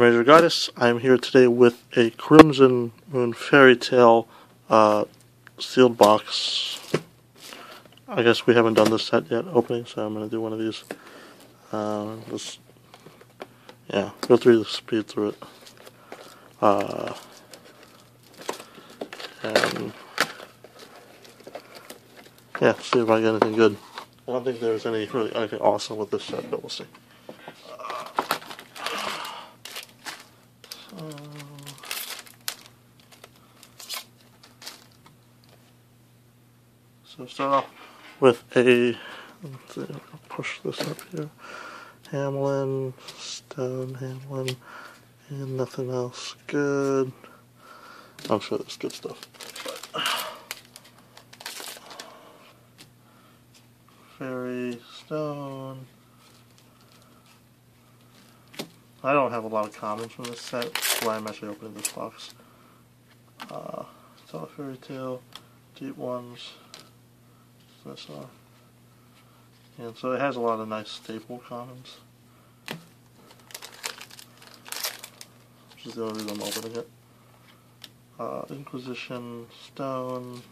Major Goddess, I am here today with a Crimson Moon Fairy Tale uh, sealed box. I guess we haven't done this set yet, opening, so I'm going to do one of these. Uh, just, yeah, go through the speed through it. Uh, and, yeah, see if I get anything good. I don't think there's any really anything awesome with this set, but we'll see. So start off with a, let's see, push this up here. Hamelin, Stone, Hamelin, and nothing else good. I'm sure there's good stuff. Fairy, Stone. I don't have a lot of commons from this set, so I'm actually opening this box. Uh, Fairy Tale, Deep Ones, this off. And so it has a lot of nice staple commons. Which is the only reason I'm opening it. Uh, Inquisition, Stone,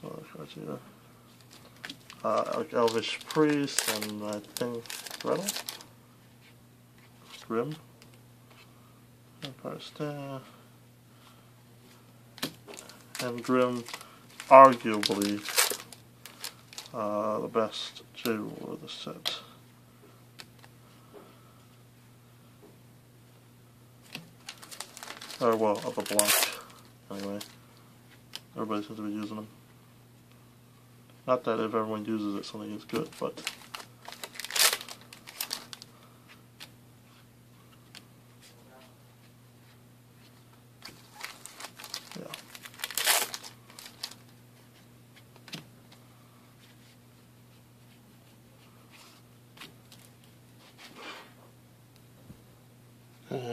some other cards here. Uh, like Elvish Priest, and I think Gretel? Grimm. Empire Staff. And Grimm, arguably, the best jewel oh, of the set. Or, well, of a block, anyway. Everybody seems to be using them. Not that if everyone uses it, something is good, but I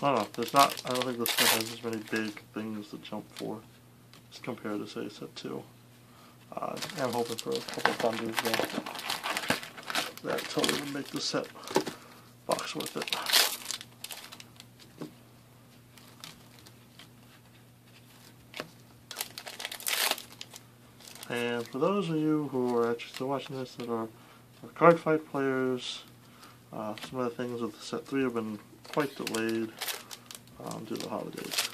don't know, there's not, I don't think this set has as many big things to jump for as compared to say set 2. Uh, I'm hoping for a couple of thunders. That totally would make the set box with it. And for those of you who are actually still watching this that are, are card fight players, uh, some of the things with set 3 have been quite delayed um, due to the holidays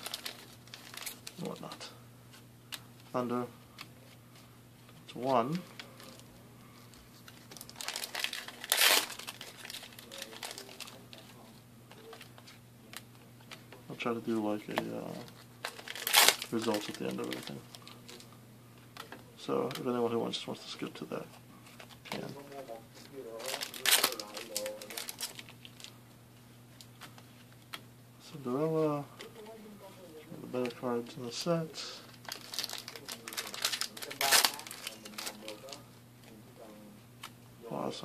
and whatnot. Thunder, it's 1. Try to do like a uh, results at the end of everything. So if anyone who wants, just wants to skip to that, can. Cinderella, the better cards in the set. Lost.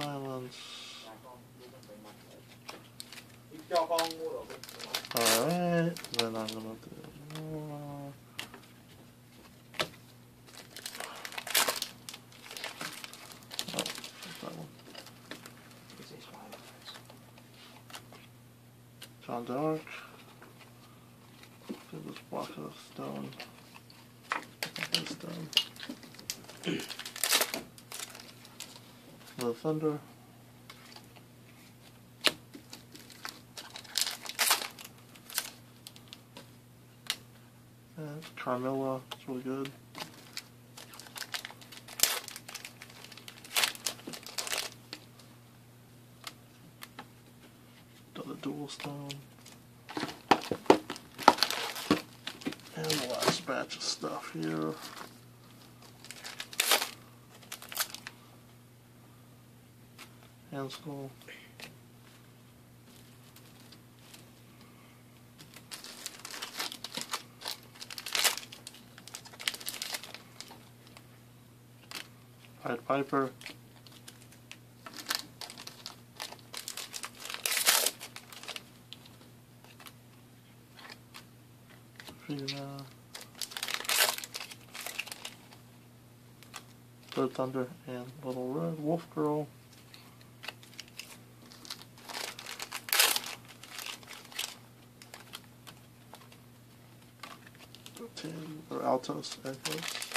Alright, then I'm gonna do more. John Dark. Do this block of stone. stone. The thunder. And Carmilla, it's really good. The dual stone. And the last batch of stuff here. Hand skull. Pied Piper. Fina. Bird Thunder and Little Red Wolf Girl. Ten or Altos Echoes.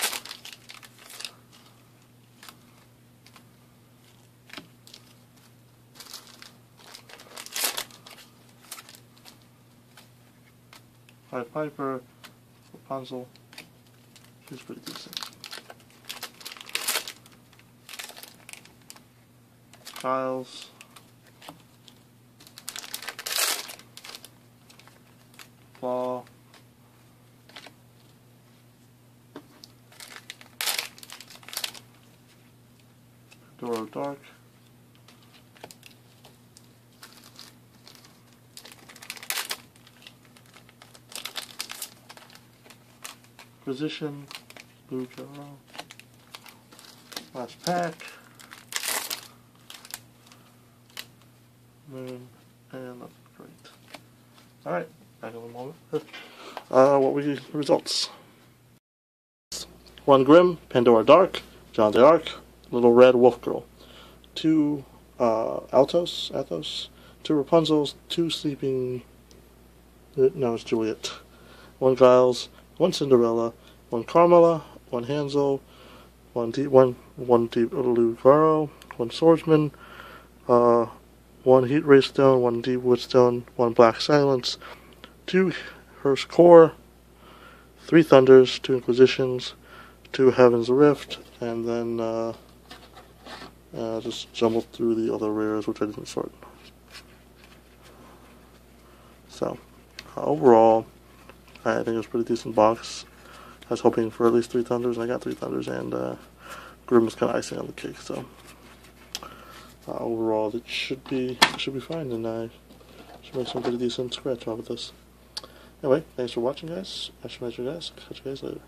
Pied Piper, Rapunzel. She's pretty decent. Giles. Claw. Doro Dark. Position, Blue Journal. Last pack. Moon, and that's great. Alright, back in a moment. Uh, what were the results? One Grimm, Pandora Dark, Joan of Arc, Little Red Wolf Girl. Two uh, Altos, Athos, two Rapunzels, two Sleeping. Uh, no, it's Juliet. One Giles, one Cinderella, one Carmilla, one Hansel, one deep one one deep Lugaro, one Swordsman, uh, one Heat Ray Stone, one Deep Wood Stone, one Black Silence, two Hearst Core, three Thunders, two Inquisitions, two Heaven's Rift, and then uh, uh, just jumbled through the other rares which I didn't sort. So, overall, I think it was pretty decent box. I was hoping for at least three thunders, and I got three thunders, and uh, Grimm was kind of icing on the cake. So uh, overall, it should be should be fine, and I should make some pretty decent scratch off of this. Anyway, thanks for watching, guys. I should measure guys. Catch you guys later.